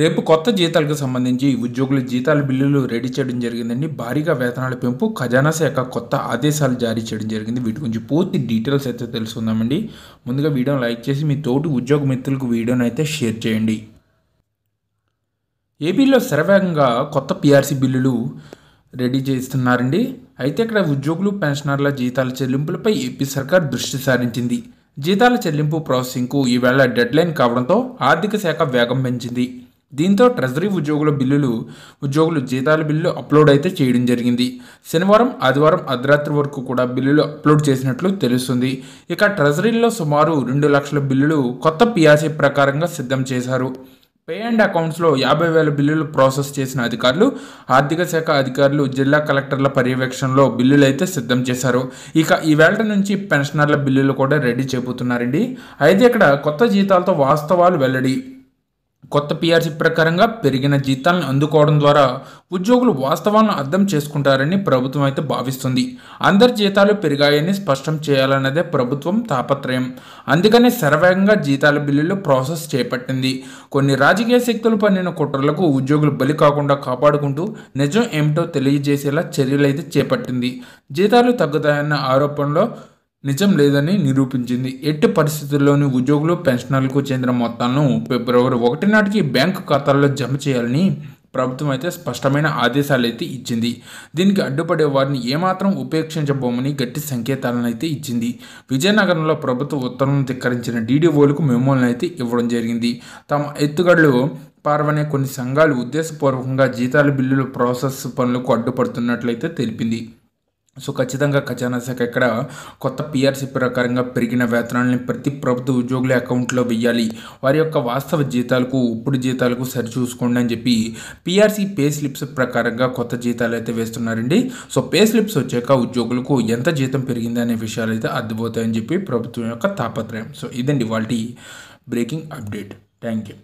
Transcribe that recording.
రేపు కొత్త జీతాలకు సంబంధించి ఉద్యోగుల జీతాల బిల్లులు రెడీ చేయడం జరిగిందండి. భారీగా వేతనాల పెంపు ఖజానా శాఖ కొత్త ఆదేశాలు జారీ చేయడం జరిగింది. వీటి గురించి పూర్తి డీటెయిల్స్ అయితే తెలుసుకుందామండి. ముందుగా వీడియోని లైక్ చేసి మీ తోటి ఉద్యోగ మిత్రులకు వీడియోని అయితే షేర్ చేయండి. ఏపీలో శరవేగంగా కొత్త పీఆర్సీ బిల్లులు రెడీ చేస్తున్నారండి. అయితే ఇక్కడ ఉద్యోగులు పెన్షనర్ల జీతాల చెల్లింపులపై ఏపీ సర్కార్ దృష్టి సారించింది. జీతాల చెల్లింపు ప్రాసెసింగ్కు ఈవేళ డెడ్లైన్ కావడంతో ఆర్థిక శాఖ వేగం పెంచింది. దీంతో ట్రెజరీ ఉద్యోగుల బిల్లులు ఉద్యోగులు జీతాల బిల్లు అప్లోడ్ అయితే చేయడం జరిగింది. శనివారం ఆదివారం అర్ధరాత్రి వరకు కూడా బిల్లులు అప్లోడ్ చేసినట్లు తెలుస్తుంది. ఇక ట్రెజరీలో సుమారు రెండు లక్షల బిల్లులు కొత్త పిఆర్సీ ప్రకారంగా సిద్ధం చేశారు. పే అండ్ అకౌంట్స్లో యాభై వేల బిల్లులు ప్రాసెస్ చేసిన అధికారులు ఆర్థిక శాఖ అధికారులు జిల్లా కలెక్టర్ల పర్యవేక్షణలో బిల్లులు అయితే సిద్ధం చేశారు. ఇక ఈ వేళ నుంచి పెన్షనర్ల బిల్లులు కూడా రెడీ చేపుతున్నారండి. అయితే ఇక్కడ కొత్త జీతాలతో వాస్తవాలు వెల్లడి. కొత్త పీఆర్సీ ప్రకారంగా పెరిగిన జీతాలను అందుకోవడం ద్వారా ఉద్యోగులు వాస్తవాలను అర్థం చేసుకుంటారని ప్రభుత్వం అయితే భావిస్తుంది. అందరి జీతాలు పెరిగాయని స్పష్టం చేయాలన్నదే ప్రభుత్వం తాపత్రయం. అందుకనే శరవేగంగా జీతాల బిల్లులు ప్రాసెస్ చేపట్టింది. కొన్ని రాజకీయ శక్తులు పన్నిన కుట్రలకు ఉద్యోగులు బలి కాకుండా కాపాడుకుంటూ నిజం ఏమిటో తెలియజేసేలా చర్యలు అయితే చేపట్టింది. జీతాలు తగ్గుతాయన్న ఆరోపణలో నిజం లేదని నిరూపించింది. ఎట్టి పరిస్థితుల్లోని ఉద్యోగులు పెన్షనర్లకు చెందిన మొత్తాలను ఫిబ్రవరి ఒకటి నాటికి బ్యాంకు ఖాతాల్లో జమ చేయాలని ప్రభుత్వం అయితే స్పష్టమైన ఆదేశాలు అయితే ఇచ్చింది. దీనికి అడ్డుపడే వారిని ఏమాత్రం ఉపేక్షించబోమని గట్టి సంకేతాలను అయితే ఇచ్చింది. విజయనగరంలో ప్రభుత్వ ఉత్తర్వులను ధిక్కరించిన డీడీఓలకు మెమోలను అయితే ఇవ్వడం జరిగింది. తమ ఎత్తుగడలు పార్వనే కొన్ని సంఘాలు ఉద్దేశపూర్వకంగా జీతాల బిల్లుల ప్రాసెస్ పనులకు అడ్డుపడుతున్నట్లయితే తెలిపింది. సో ఖచ్చితంగా ఖజానా శాఖ ఇక్కడ కొత్త పిఆర్సీ ప్రకారంగా పెరిగిన వేతనాలని ప్రతి ప్రభుత్వ ఉద్యోగుల అకౌంట్లో వెయ్యాలి. వారి యొక్క వాస్తవ జీతాలకు ఇప్పుడు జీతాలకు సరిచూసుకోండి అని చెప్పి పిఆర్సీ పే స్లిప్స్ ప్రకారంగా కొత్త జీతాలు అయితే వేస్తున్నారండి. సో పే స్లిప్స్ వచ్చాక ఉద్యోగులకు ఎంత జీతం పెరిగింది అనే విషయాలు అయితే అర్థమవుతాయని చెప్పి ప్రభుత్వం యొక్క తాపత్రయం. సో ఇదండి వాళ్ళ బ్రేకింగ్ అప్డేట్. Thank you